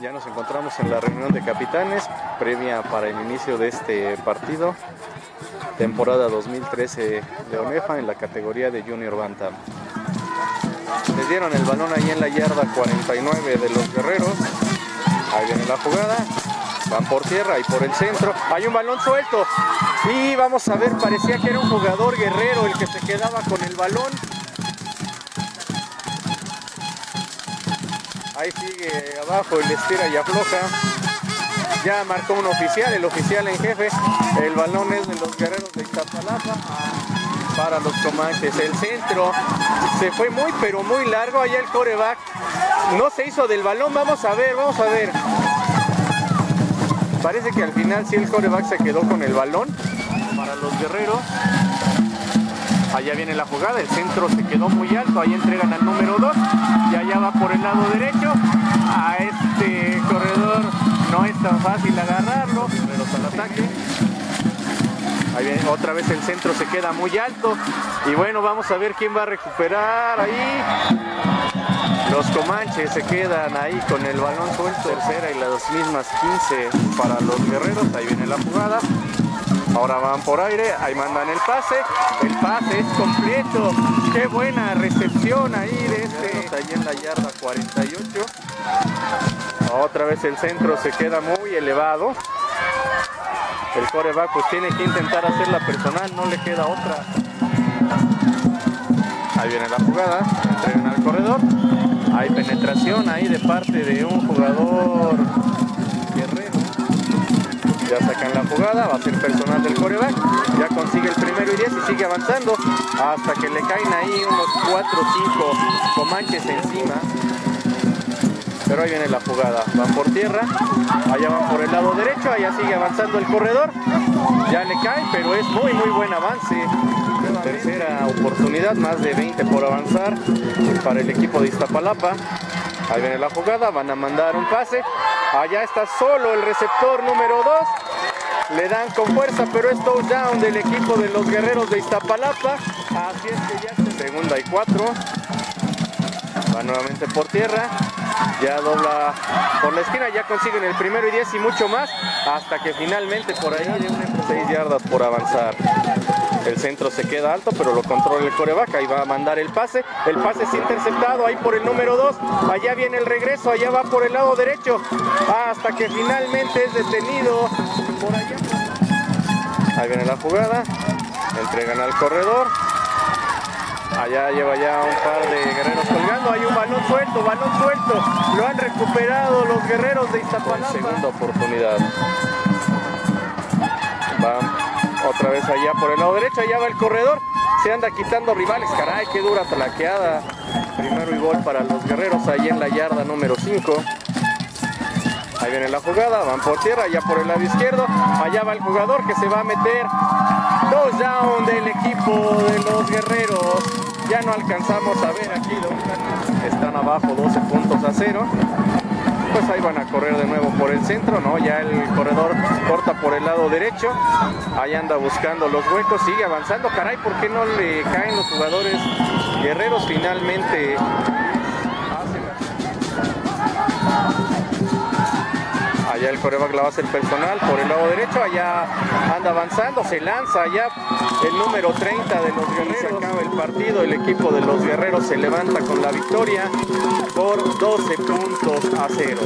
Ya nos encontramos en la reunión de capitanes previa para el inicio de este partido, temporada 2013 de ONEFA en la categoría de Junior Bantam. Les dieron el balón ahí en la yarda 49 de los guerreros. Ahí viene la jugada. Van por tierra y por el centro. Hay un balón suelto. Y vamos a ver, parecía que era un jugador guerrero el que se quedaba con el balón. Ahí sigue abajo el estira y afloja. Ya marcó un oficial, el oficial en jefe. El balón es de los guerreros de Iztapalapa para los comanches. El centro se fue muy, pero muy largo. Allá el coreback no se hizo del balón. Vamos a ver, vamos a ver. Parece que al final sí el coreback se quedó con el balón para los guerreros. Allá viene la jugada, el centro se quedó muy alto, ahí entregan al número 2 y allá va por el lado derecho. A este corredor no es tan fácil agarrarlo, pero al ataque. Otra vez el centro se queda muy alto. Y bueno, vamos a ver quién va a recuperar ahí. Los Comanches se quedan ahí con el balón suelto. Tercera y las mismas 15 para los guerreros. Ahí viene la jugada. Ahora van por aire, ahí mandan el pase. El pase es completo. Qué buena recepción ahí de este. Ahí en la yarda 48. Otra vez el centro se queda muy elevado. El coreback pues tiene que intentar hacer la personal, no le queda otra. Ahí viene la jugada, entregan al corredor. Hay penetración ahí de parte de un jugador la jugada, va a ser personal del coreback. Ya consigue el primero y 10 y sigue avanzando hasta que le caen ahí unos 4 o 5 comanches encima. Pero ahí viene la jugada, van por tierra, allá van por el lado derecho, allá sigue avanzando el corredor, ya le cae, pero es muy muy buen avance. Tercera oportunidad, más de 20 por avanzar para el equipo de Iztapalapa. Ahí viene la jugada, van a mandar un pase, allá está solo el receptor número 2. Le dan con fuerza, pero es touchdown del equipo de los guerreros de Iztapalapa. Así es que ya se segunda y cuatro. Va nuevamente por tierra. Ya dobla por la esquina, ya consiguen el primero y 10 y mucho más. Hasta que finalmente por ahí de 6 yardas por avanzar. El centro se queda alto, pero lo controla el coreback. Ahí va a mandar el pase. El pase es interceptado ahí por el número 2. Allá viene el regreso, allá va por el lado derecho. Hasta que finalmente es detenido por allá. Ahí viene la jugada. Entregan al corredor. Allá lleva ya un par de guerreros colgando. Hay un balón suelto, balón suelto. Lo han recuperado los guerreros de Iztapalapa. Segunda oportunidad. Van otra vez allá por el lado derecho. Allá va el corredor. Se anda quitando rivales. Caray, qué dura tlaqueada. Primero y gol para los guerreros ahí en la yarda número 5. Ahí viene la jugada, van por tierra, allá por el lado izquierdo. Allá va el jugador que se va a meter. Dos down del equipo de los guerreros. Ya no alcanzamos a ver aquí. Están abajo 12 puntos a cero. Pues ahí van a correr de nuevo por el centro, ¿no? Ya el corredor corta por el lado derecho. Ahí anda buscando los huecos, sigue avanzando. Caray, ¿por qué no le caen los jugadores guerreros finalmente? Allá el coreback la va a hacer personal por el lado derecho. Allá anda avanzando, se lanza allá el número 30 de los guerreros. Se acaba el partido, el equipo de los guerreros se levanta con la victoria por 12 puntos a cero.